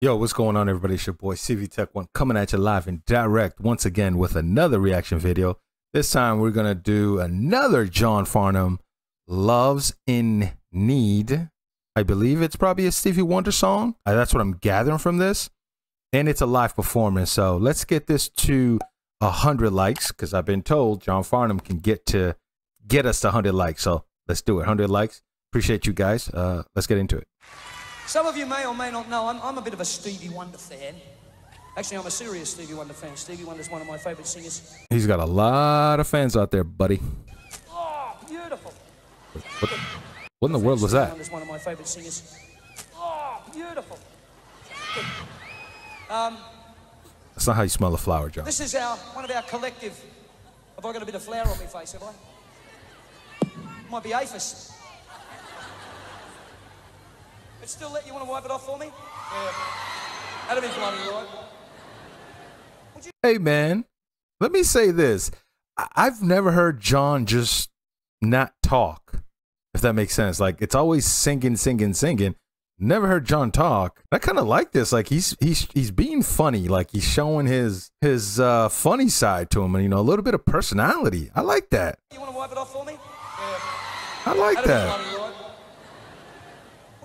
Yo, what's going on, everybody? It's your boy CV Tech One coming at you live and direct once again with another reaction video. This time we're gonna do another John Farnham "Loves in Need." I believe it's probably a Stevie Wonder song. Uh, that's what I'm gathering from this, and it's a live performance. So let's get this to a hundred likes because I've been told John Farnham can get to get us to hundred likes. So let's do it. Hundred likes. Appreciate you guys. Uh, let's get into it. Some of you may or may not know, I'm, I'm a bit of a Stevie Wonder fan. Actually, I'm a serious Stevie Wonder fan. Stevie Wonder's one of my favorite singers. He's got a lot of fans out there, buddy. Oh, beautiful. What, what in the world was Stevie that? Wonder's one of my favorite singers. Oh, beautiful. Um, That's not how you smell a flower, John. this is our one of our collective. Have I got a bit of flour on my face, have I? Might be aphis. But still, let you want to wipe it off for me? Yeah. That'd be bloody right. Hey, man, let me say this. I- I've never heard John just not talk, if that makes sense. Like, it's always singing, singing, singing. Never heard John talk. I kind of like this. Like he's he's he's being funny. Like he's showing his his uh, funny side to him, and you know a little bit of personality. I like that. You want to wipe it off for me? Yeah. I like That'd that.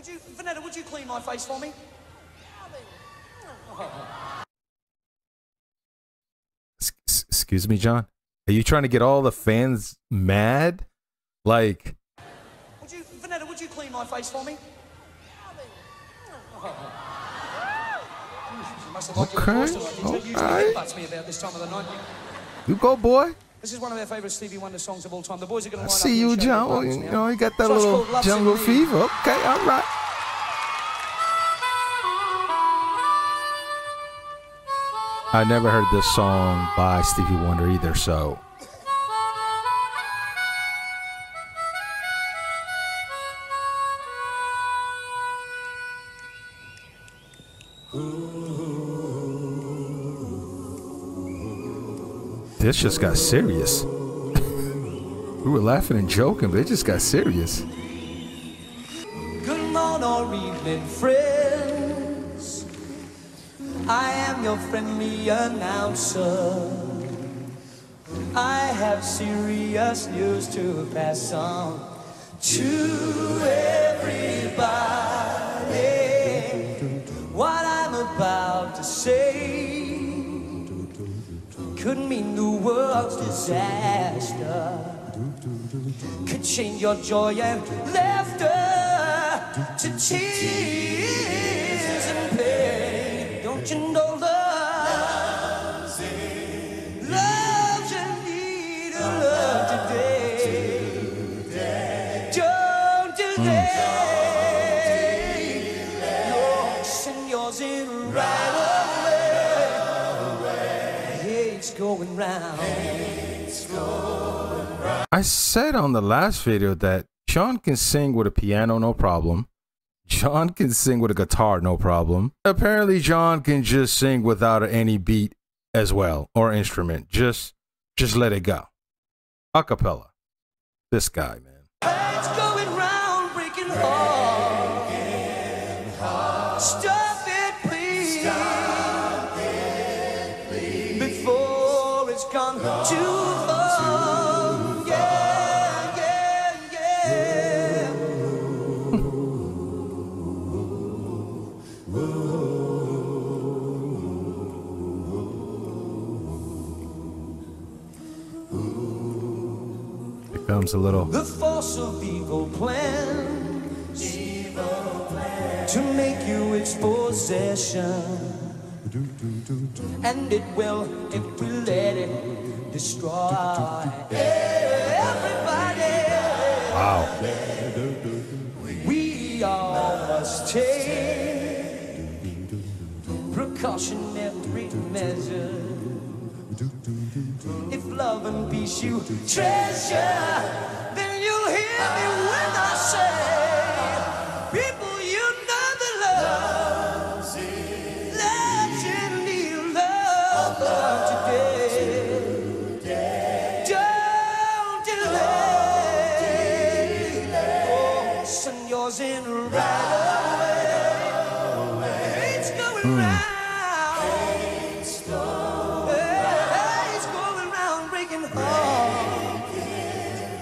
Would you, Venetta, would you clean my face for me? Excuse me, John. Are you trying to get all the fans mad? Like, Would you, Venetta, would you clean my face for me? You must have liked your Okay, voice tonight. You usually okay. headbutts me about this time of the night. you go, boy. This is one of their favourite Stevie Wonder songs of all time. The boys are going to line see up you, and show John. their Well, you know, you got that Song's little called Love's in jungle fever. Okay, all right. I never heard this song by Stevie Wonder either, so this just got serious. we were laughing and joking, but it just got serious. Good morning or evening, friends. I am your friendly announcer. I have serious news to pass on to everybody. What I'm about to say could mean the world's disaster could change your joy and laughter to tears and pain. Don't you know love? Love's in need a love today. Don't delay. Yours and yours in right away. It's going round. I said on the last video that John can sing with a piano, no problem. John can sing with a guitar, no problem. Apparently, John can just sing without any beat as well or instrument. Just, just let it go. Acapella. This guy, man. Becomes a little. The force of evil plans to make you its possession. And it will if we let it destroy everybody. Wow. We all must take precautionary measures. If love and peace you treasure, then you'll hear me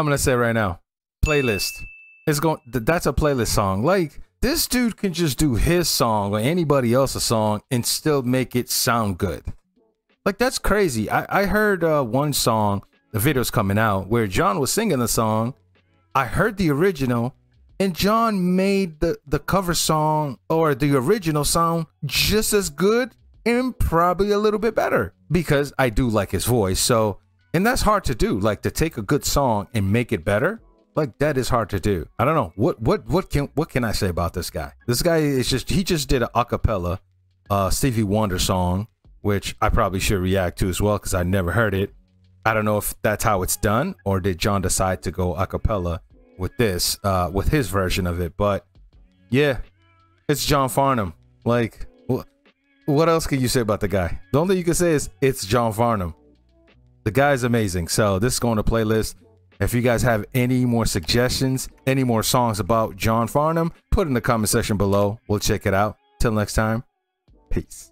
I'm gonna say right now, playlist. It's going. That's a playlist song. Like this dude can just do his song or anybody else's song and still make it sound good. Like that's crazy. I I heard uh, one song. The video's coming out where John was singing the song. I heard the original, and John made the the cover song or the original song just as good and probably a little bit better because I do like his voice. So, and that's hard to do. Like to take a good song and make it better. Like that is hard to do. I don't know what what what can what can I say about this guy? This guy is just he just did a acapella uh Stevie Wonder song, which I probably should react to as well because I never heard it. I don't know if that's how it's done or did John decide to go a cappella with this, uh, with his version of it. But yeah, it's John Farnham. Like, wh- what else can you say about the guy? The only thing you can say is it's John Farnham. The guy's amazing. So this is going to playlist. If you guys have any more suggestions, any more songs about John Farnham, put in the comment section below. We'll check it out. Till next time, peace.